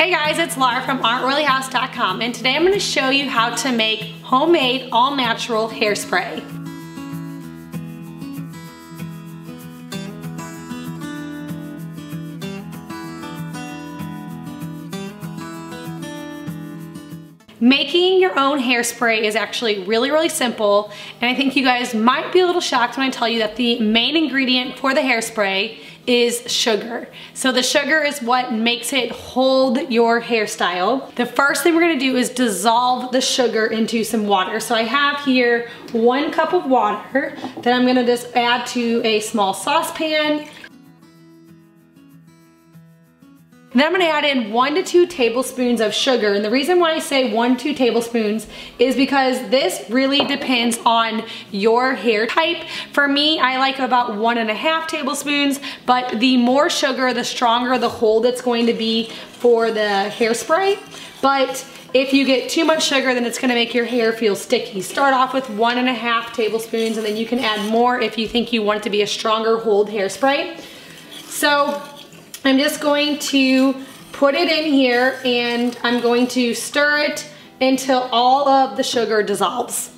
Hey guys, it's Laura from OurOilyHouse.com and today I'm going to show you how to make homemade all-natural hairspray. Making your own hairspray is actually really, really simple, and I think you guys might be a little shocked when I tell you that the main ingredient for the hairspray is sugar. So the sugar is what makes it hold your hairstyle. The first thing we're gonna do is dissolve the sugar into some water. So I have here one cup of water that I'm gonna just add to a small saucepan Then I'm gonna add in one to two tablespoons of sugar. And the reason why I say one, two tablespoons is because this really depends on your hair type. For me, I like about one and a half tablespoons, but the more sugar, the stronger the hold it's going to be for the hairspray. But if you get too much sugar, then it's gonna make your hair feel sticky. Start off with one and a half tablespoons and then you can add more if you think you want it to be a stronger hold hairspray. So I'm just going to put it in here and I'm going to stir it until all of the sugar dissolves.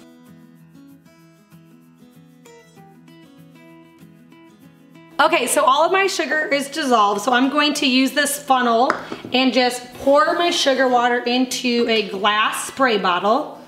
Okay, so all of my sugar is dissolved, so I'm going to use this funnel and just pour my sugar water into a glass spray bottle.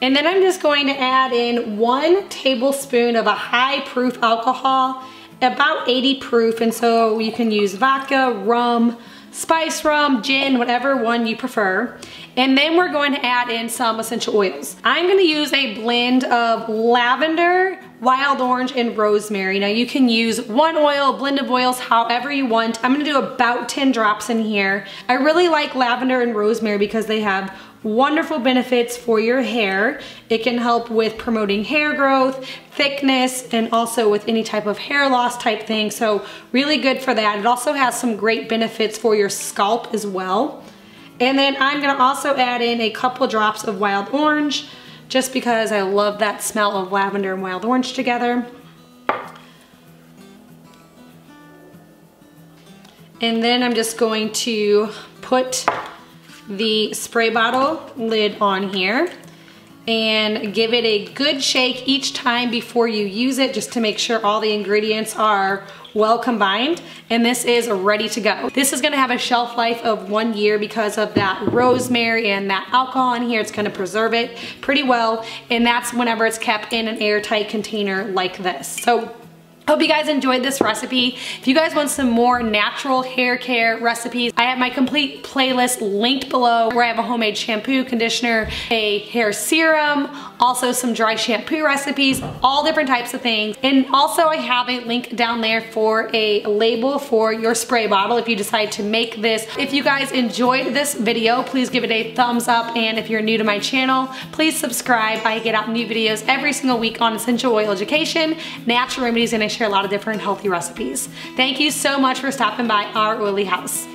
And then I'm just going to add in one tablespoon of a high proof alcohol, about 80 proof. And so you can use vodka, rum, spice rum, gin, whatever one you prefer. And then we're going to add in some essential oils. I'm gonna use a blend of lavender, wild orange, and rosemary. Now you can use one oil, blend of oils, however you want. I'm gonna do about 10 drops in here. I really like lavender and rosemary because they have wonderful benefits for your hair. It can help with promoting hair growth, thickness, and also with any type of hair loss type thing. So really good for that. It also has some great benefits for your scalp as well. And then I'm gonna also add in a couple drops of wild orange just because I love that smell of lavender and wild orange together. And then I'm just going to put the spray bottle lid on here and give it a good shake each time before you use it just to make sure all the ingredients are well combined and this is ready to go. This is gonna have a shelf life of one year because of that rosemary and that alcohol in here. It's gonna preserve it pretty well and that's whenever it's kept in an airtight container like this. So Hope you guys enjoyed this recipe. If you guys want some more natural hair care recipes, I have my complete playlist linked below where I have a homemade shampoo, conditioner, a hair serum, also some dry shampoo recipes, all different types of things. And also I have a link down there for a label for your spray bottle if you decide to make this. If you guys enjoyed this video, please give it a thumbs up. And if you're new to my channel, please subscribe. I get out new videos every single week on essential oil education, natural remedies, and I share a lot of different healthy recipes. Thank you so much for stopping by our oily house.